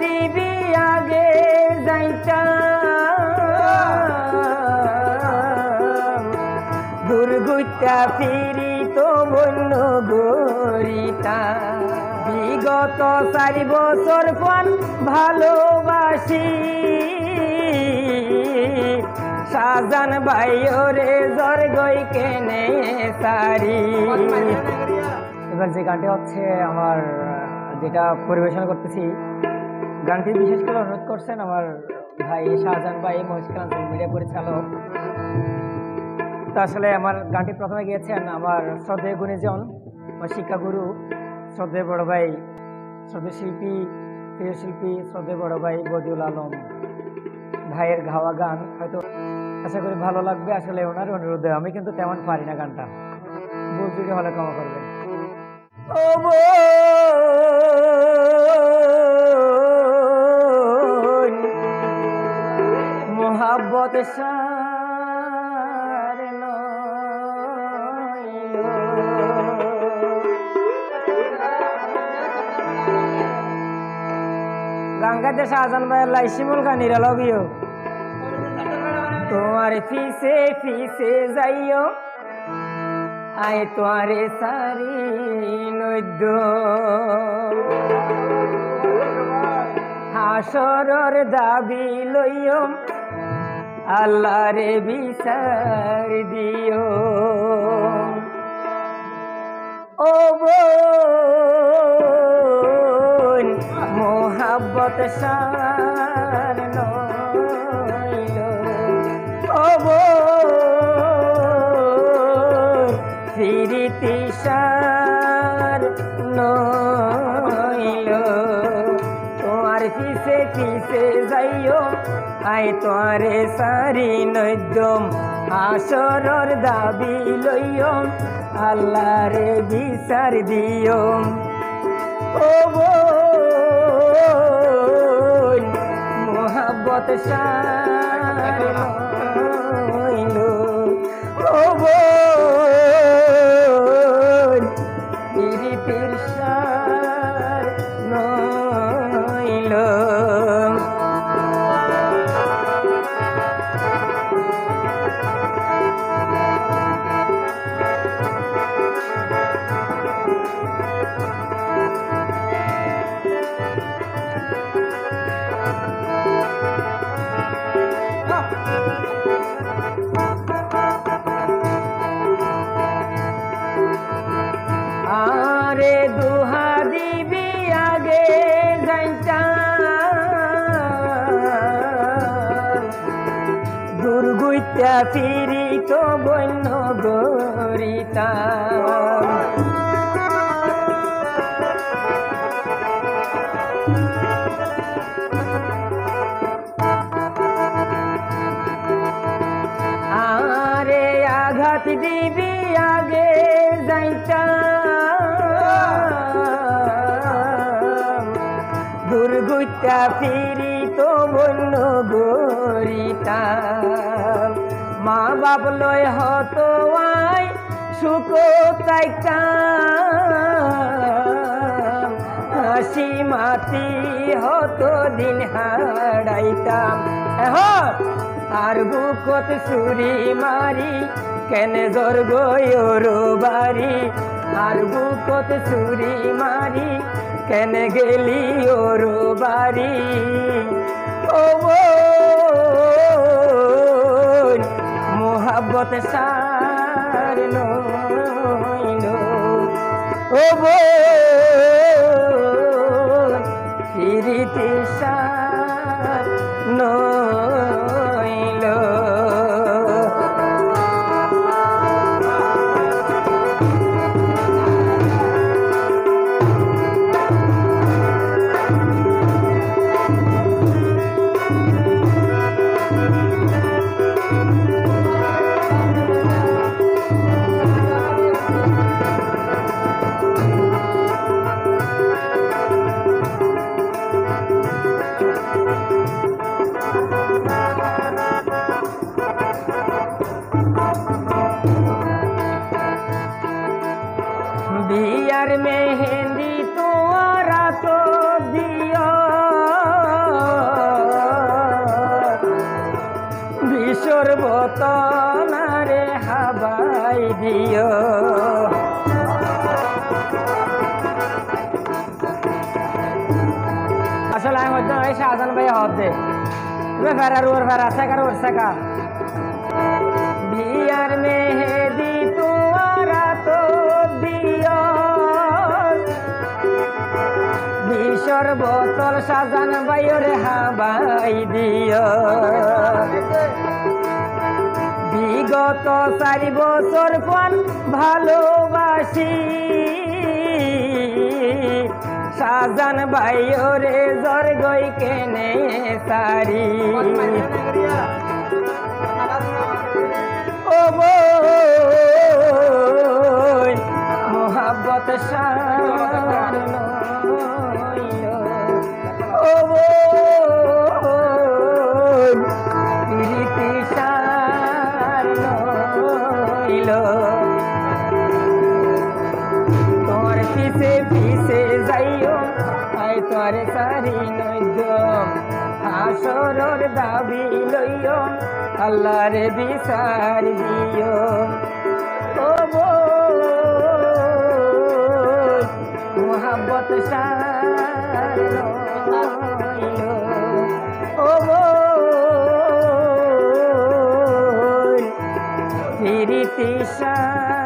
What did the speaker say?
দিবি আগে যাইতাম। দুর্গুটা ফিরি তো বন্য গরিতা বিগত চারি বছর পর ভালোবাসি। সাজান বাইরে জর গই কেনে সারি। এবার যে গানটি হচ্ছে আমার, যেটা পরিবেশন করতেছি গানটি বিশেষ করে অনুরোধ করছেন আমার ভাই শাহজাহান ভাই মহিষকান মিডিয়া পরিচালক। তো আসলে আমার গানটি প্রথমে গিয়েছেন আমার শ্রদ্ধেয় গুণীজন, আমার শিক্ষাগুরু, শ্রদ্ধেয় বড় ভাই, শ্রদ্ধেয় শিল্পী, প্রিয় শিল্পী, শ্রদ্ধেয় বড় ভাই বদিউল আলম ভাইয়ের ঘাওয়া গান। হয়তো আশা করি ভালো লাগবে, আসলে ওনার অনুরোধে আমি কিন্তু তেমন পারি না গানটা। ত্রুটি হলে ক্ষমা করবেন। মোহাব্বত সার। গঙ্গাতে শাহজান ভাই আল্লাহ শিমুল গানিরা লবিও তোমার ফিসে ফিসে যাইও। আয় তোয়ারে সারি নৈদ্য। হাসরর দাবি লইও আল্লাহরে বিচার দিও। ও বোন মোহাব্বত সার নইল সার নইল তোমার পিছে পিছে যাইও? আই তোরে সারি নৈদ্যম আসরর দাবি লইও। আল্লাহরে বিচার দিও। ও মোহাব্বত সার দুহা দিবি আগে যাইতাম দুর্গুইতা ফিরি তো বন্য গরিতাম। আরে আঘাত দিবি আগে যাইতাম দুর্গুটা ফিরি তো বন্য গরিতাম মা বাপ লয় হতো আই সুখ হাসি মাতি হতো দিন হারাইতাম আর বুকত সুরি মারি, কেনে জোর বাড়ি? আর বুকত সুরি মারি কেনে গেলি ওর বাড়ি? ও মোহাবত সার নইল ও করব তনারে হাবাই দিও। আসলে আমি মধ্যে ভাই শাহজান ভাই হতে। তুমি ফেরার ওর ফেরা শেখার ওর শেখা। বিয়ার মেহেদি তোরা তো দিও। বিশর বোতল সাজান ভাই ওরে হাবাই দিও। বিগত চারি বছর পর ভালোবাসি। সাজান বাইরে জর গই কেনে সারি। ও মোহাব্বত সার তোমার পিছে পিছে যাইও আই তোমার সারি নইদ হাসরর দাবি লইও আল্লাহর বিচার দিও। ও বই, মোহাব্বত সার। 的山。